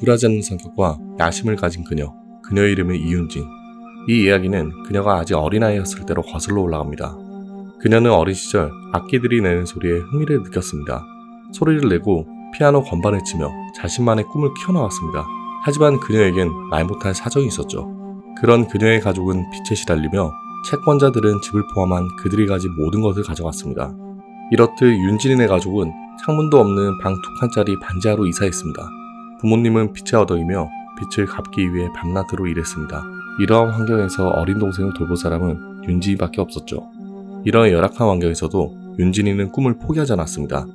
굴하지 않는 성격과 야심을 가진 그녀. 그녀의 이름은 이윤진. 이 이야기는 그녀가 아직 어린아이였을 때로 거슬러 올라갑니다. 그녀는 어린 시절 악기들이 내는 소리에 흥미를 느꼈습니다. 소리를 내고 피아노 건반을 치며 자신만의 꿈을 키워나갔습니다. 하지만 그녀에겐 말 못할 사정이 있었죠. 그런 그녀의 가족은 빚에 시달리며 채권자들은 집을 포함한 그들이 가진 모든 것을 가져갔습니다. 이렇듯 윤진이네 가족은 창문도 없는 방 두 칸짜리 반지하로 이사했습니다. 부모님은 빚에 얻어이며 빚을 갚기 위해 밤낮으로 일했습니다. 이러한 환경에서 어린 동생을 돌볼 사람은 윤진이밖에 없었죠. 이런 열악한 환경에서도 윤진이는 꿈을 포기하지 않았습니다.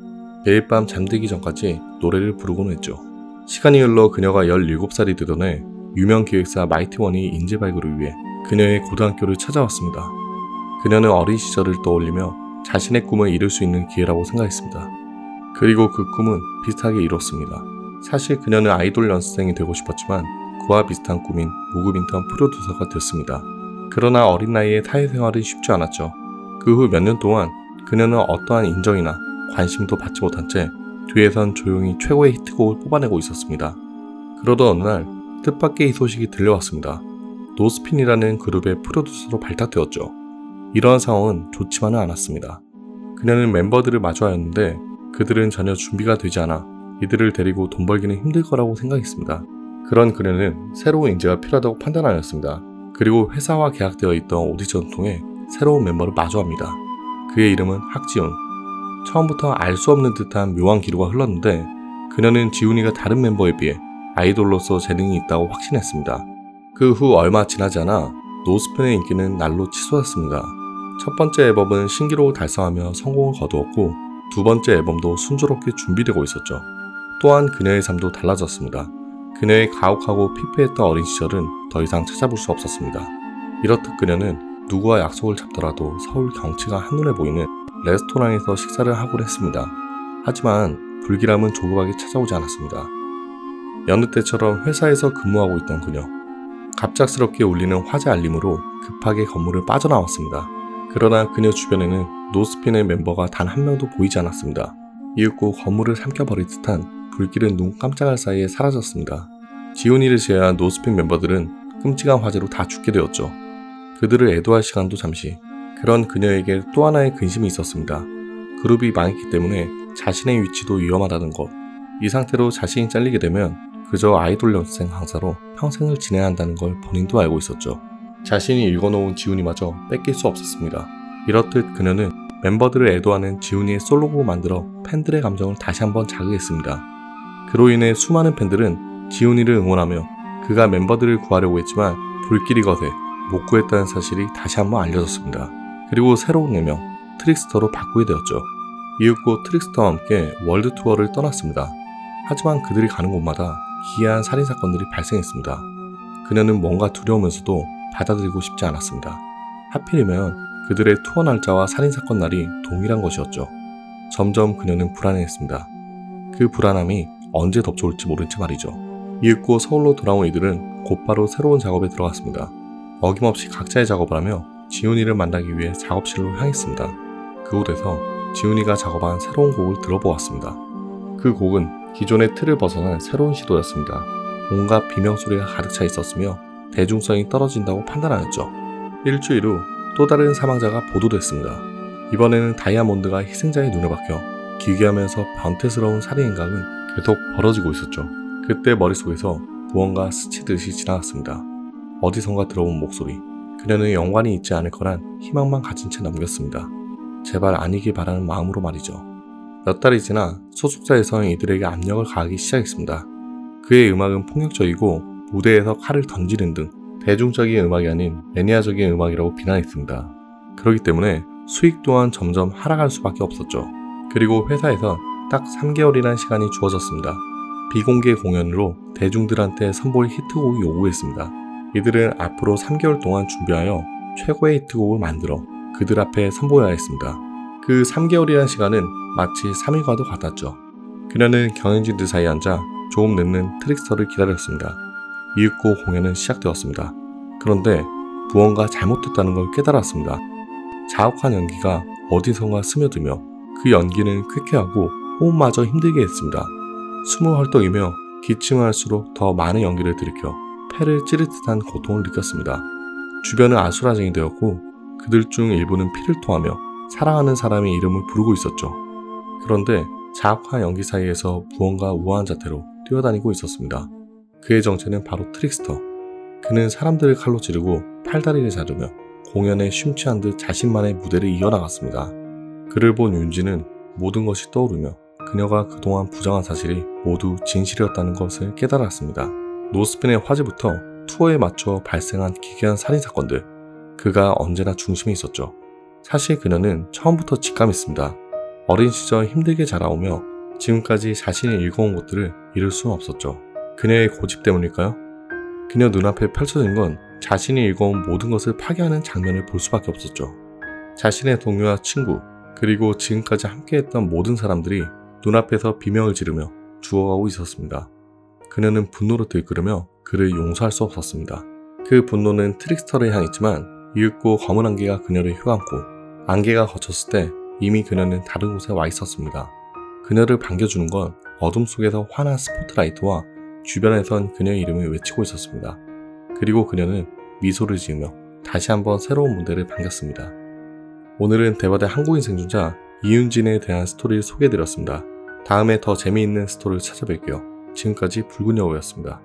매일 밤 잠들기 전까지 노래를 부르곤 했죠. 시간이 흘러 그녀가 17살이 되던 해 유명 기획사 마이티원이 인재 발굴을 위해 그녀의 고등학교를 찾아왔습니다. 그녀는 어린 시절을 떠올리며 자신의 꿈을 이룰 수 있는 기회라고 생각했습니다. 그리고 그 꿈은 비슷하게 이뤘습니다. 사실 그녀는 아이돌 연습생이 되고 싶었지만 그와 비슷한 꿈인 무급 인턴 프로듀서가 됐습니다. 그러나 어린 나이에 사회 생활은 쉽지 않았죠. 그 후 몇 년 동안 그녀는 어떠한 인정이나 관심도 받지 못한 채 뒤에선 조용히 최고의 히트곡을 뽑아내고 있었습니다. 그러던 어느 날 뜻밖의 이 소식이 들려왔습니다. 노스핀이라는 그룹의 프로듀서로 발탁되었죠. 이러한 상황은 좋지만은 않았습니다. 그녀는 멤버들을 마주하였는데 그들은 전혀 준비가 되지 않아 이들을 데리고 돈 벌기는 힘들 거라고 생각했습니다. 그런 그녀는 새로운 인재가 필요하다고 판단하였습니다. 그리고 회사와 계약되어 있던 오디션을 통해 새로운 멤버를 마주합니다. 그의 이름은 학지훈. 처음부터 알 수 없는 듯한 묘한 기류가 흘렀는데 그녀는 지훈이가 다른 멤버에 비해 아이돌로서 재능이 있다고 확신했습니다. 그 후 얼마 지나지 않아 노스펜의 인기는 날로 치솟았습니다. 첫 번째 앨범은 신기록을 달성하며 성공을 거두었고 두 번째 앨범도 순조롭게 준비되고 있었죠. 또한 그녀의 삶도 달라졌습니다. 그녀의 가혹하고 피폐했던 어린 시절은 더 이상 찾아볼 수 없었습니다. 이렇듯 그녀는 누구와 약속을 잡더라도 서울 경치가 한눈에 보이는 레스토랑에서 식사를 하곤 했습니다. 하지만 불길함은 조급하게 찾아오지 않았습니다. 여느 때처럼 회사에서 근무하고 있던 그녀. 갑작스럽게 울리는 화재 알림으로 급하게 건물을 빠져나왔습니다. 그러나 그녀 주변에는 노스핀의 멤버가 단 한 명도 보이지 않았습니다. 이윽고 건물을 삼켜버릴 듯한 불길은 눈 깜짝할 사이에 사라졌습니다. 지훈이를 제외한 노스핀 멤버들은 끔찍한 화재로 다 죽게 되었죠. 그들을 애도할 시간도 잠시. 그런 그녀에게 또 하나의 근심이 있었습니다. 그룹이 망했기 때문에 자신의 위치도 위험하다는 것. 이 상태로 자신이 잘리게 되면 그저 아이돌 연습생 강사로 평생을 지내야 한다는 걸 본인도 알고 있었죠. 자신이 읽어놓은 지훈이마저 뺏길 수 없었습니다. 이렇듯 그녀는 멤버들을 애도하는 지훈이의 솔로곡을 만들어 팬들의 감정을 다시 한번 자극했습니다. 그로 인해 수많은 팬들은 지훈이를 응원하며 그가 멤버들을 구하려고 했지만 불길이 거세 못 구했다는 사실이 다시 한번 알려졌습니다. 그리고 새로운 예명 Trickster로 바꾸게 되었죠. 이윽고 Trickster와 함께 월드 투어를 떠났습니다. 하지만 그들이 가는 곳마다 기이한 살인 사건들이 발생했습니다. 그녀는 뭔가 두려우면서도 받아들이고 싶지 않았습니다. 하필이면 그들의 투어 날짜와 살인 사건 날이 동일한 것이었죠. 점점 그녀는 불안해했습니다. 그 불안함이 언제 덮쳐올지 모른 채 말이죠. 이윽고 서울로 돌아온 이들은 곧바로 새로운 작업에 들어갔습니다. 어김없이 각자의 작업을 하며 지훈이를 만나기 위해 작업실로 향했습니다. 그곳에서 지훈이가 작업한 새로운 곡을 들어보았습니다. 그 곡은 기존의 틀을 벗어난 새로운 시도였습니다. 온갖 비명소리가 가득 차 있었으며 대중성이 떨어진다고 판단하였죠. 일주일 후 또 다른 사망자가 보도됐습니다. 이번에는 다이아몬드가 희생자의 눈을 박혀 기괴하면서 변태스러운 살인 행각은 계속 벌어지고 있었죠. 그때 머릿속에서 무언가 스치듯이 지나갔습니다. 어디선가 들어온 목소리. 그녀는 연관이 있지 않을 거란 희망만 가진 채 넘겼습니다. 제발 아니길 바라는 마음으로 말이죠. 몇 달이 지나 소속사에서는 이들에게 압력을 가하기 시작했습니다. 그의 음악은 폭력적이고 무대에서 칼을 던지는 등 대중적인 음악이 아닌 매니아적인 음악이라고 비난했습니다. 그렇기 때문에 수익 또한 점점 하락할 수밖에 없었죠. 그리고 회사에선 딱 3개월이라는 시간이 주어졌습니다. 비공개 공연으로 대중들한테 선보일 히트곡을 요구했습니다. 이들은 앞으로 3개월 동안 준비하여 최고의 히트곡을 만들어 그들 앞에 선보여야 했습니다. 그 3개월이라는 시간은 마치 3일과도 같았죠. 그녀는 경연진들 사이에 앉아 조금 늦는 트릭스터를 기다렸습니다. 이윽고 공연은 시작되었습니다. 그런데 무언가 잘못됐다는 걸 깨달았습니다. 자욱한 연기가 어디선가 스며들며 그 연기는 쾌쾌하고 호흡마저 힘들게 했습니다. 숨을 헐떡이며 기침을 할수록 더 많은 연기를 들이켜 폐를 찌를 듯한 고통을 느꼈습니다. 주변은 아수라장이 되었고 그들 중 일부는 피를 토하며 사랑하는 사람의 이름을 부르고 있었죠. 그런데 자학화 연기 사이에서 무언가 우아한 자태로 뛰어다니고 있었습니다. 그의 정체는 바로 Trickster. 그는 사람들을 칼로 찌르고 팔다리를 자르며 공연에 심취한 듯 자신만의 무대를 이어나갔습니다. 그를 본 윤진은 모든 것이 떠오르며 그녀가 그동안 부정한 사실이 모두 진실이었다는 것을 깨달았습니다. NO SPIN의 화재부터 투어에 맞춰 발생한 기괴한 살인사건들, 그가 언제나 중심에 있었죠. 사실 그녀는 처음부터 직감했습니다. 어린 시절 힘들게 자라오며 지금까지 자신이 읽어온 것들을 잃을 수는 없었죠. 그녀의 고집 때문일까요? 그녀 눈앞에 펼쳐진 건 자신이 읽어온 모든 것을 파괴하는 장면을 볼 수밖에 없었죠. 자신의 동료와 친구, 그리고 지금까지 함께했던 모든 사람들이 눈앞에서 비명을 지르며 죽어가고 있었습니다. 그녀는 분노로 들끓으며 그를 용서할 수 없었습니다. 그 분노는 트릭스터를 향했지만 이윽고 검은 안개가 그녀를 휘감고 안개가 걷혔을 때 이미 그녀는 다른 곳에 와 있었습니다. 그녀를 반겨주는 건 어둠 속에서 환한 스포트라이트와 주변에선 그녀의 이름을 외치고 있었습니다. 그리고 그녀는 미소를 지으며 다시 한번 새로운 무대를 반겼습니다. 오늘은 대바대 한국인 생존자 이윤진에 대한 스토리를 소개해드렸습니다. 다음에 더 재미있는 스토리를 찾아뵐게요. 지금까지 붉은 여우였습니다.